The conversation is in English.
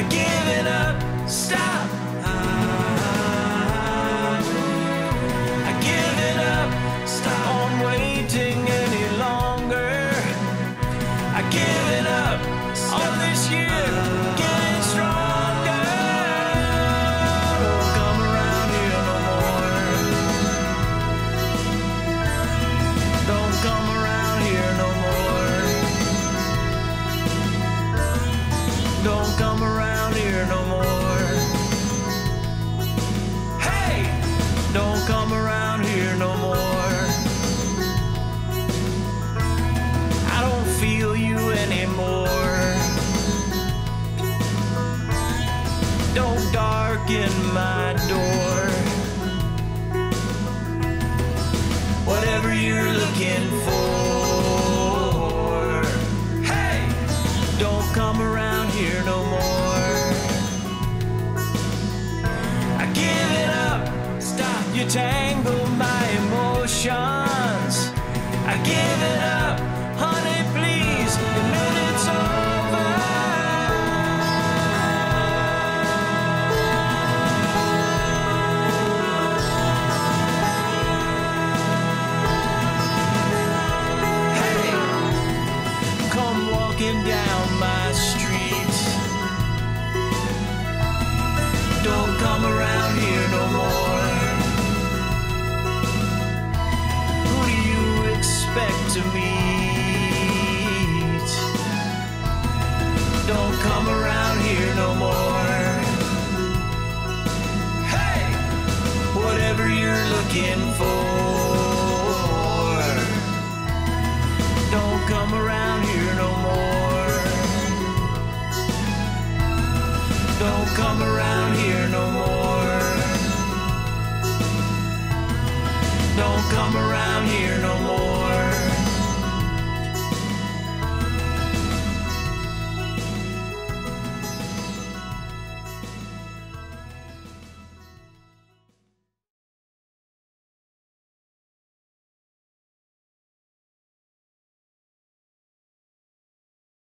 I've up. Stop. I've up. Stop on waiting any longer. I've up. This year, getting stronger. Don't come around here no more. Don't come around here no more. Don't. don't come around here no more. I don't feel you anymore. Don't darken my Don't come around here no more. Hey, whatever you're looking for. Don't come around here no more. Don't come around here no more. Don't come around here